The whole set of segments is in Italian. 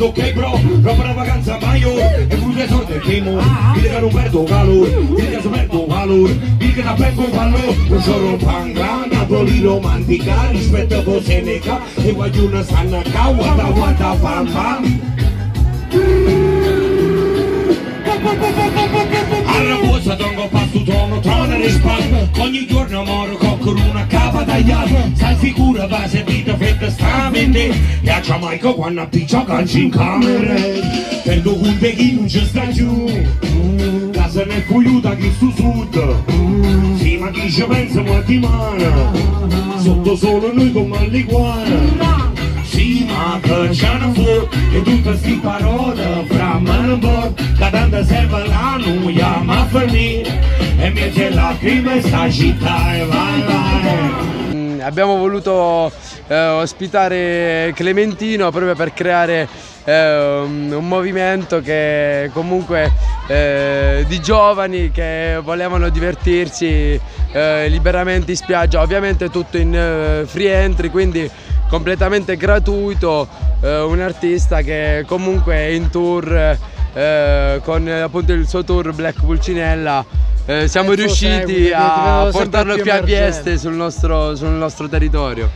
tanto ok bro Roba una vacanza maior E pure sorte il primo non perdo calore Dile che se perdo valore Dile che da pengo valore Non sono panga Napoli romantica Rispetto a Seneca E voglio una sanna Guarda guarda pam pam. Borsa tengo passo tono, trono risparmio. Ogni giorno moro con una capa tagliata Sai figura fetta stamente E a Giamaica quando appiccia calci in camera Perdo un chi non ci sta giù. Casa nel cuiuta chi su sud. Sì ma chi ci pensa ma di mano Sotto solo noi come l'iguana sì, ma che c'è una fu E tutte sti parole fra e voi Che tanto serve la noia ma finire E mi c'è lacrime sta città e vai vai. Mm, Abbiamo voluto eh, ospitare Clementino proprio per creare eh, un, un movimento che comunque eh, di giovani che volevano divertirsi eh, liberamente in spiaggia, ovviamente tutto in eh, free entry, quindi completamente gratuito, eh, un artista che comunque è in tour con appunto il suo tour Black Pulcinella. eh, siamo riusciti seguito, a portarlo più qui a. Vieste sul nostro, sul nostro territorio.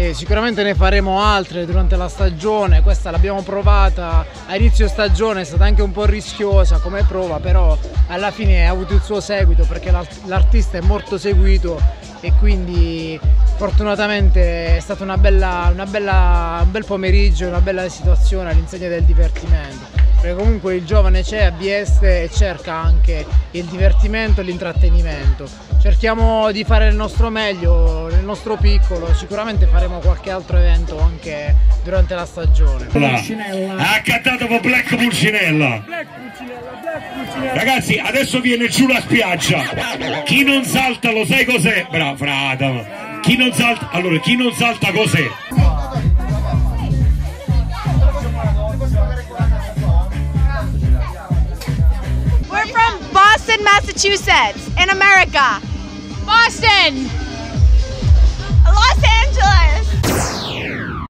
Sì, sicuramente ne faremo altre durante la stagione, questa l'abbiamo provata a inizio stagione, è stata anche un po' rischiosa come prova, però alla fine ha avuto il suo seguito perché l'art- l'artista è molto seguito e quindi fortunatamente è stato una bella, una bella- un bel pomeriggio, una bella situazione all'insegna del divertimento. Perché comunque il giovane c'è a Bieste e cerca anche il divertimento e l'intrattenimento. Cerchiamo di fare il nostro meglio, nel nostro piccolo, sicuramente faremo qualche altro evento anche durante la stagione. Ha cantato con Black Pulcinella Ragazzi adesso viene giù la spiaggia Chi non salta lo sai cos'è? Bravo frata Chi non salta Allora chi non salta cos'è? Boston, Massachusetts, in America. Boston!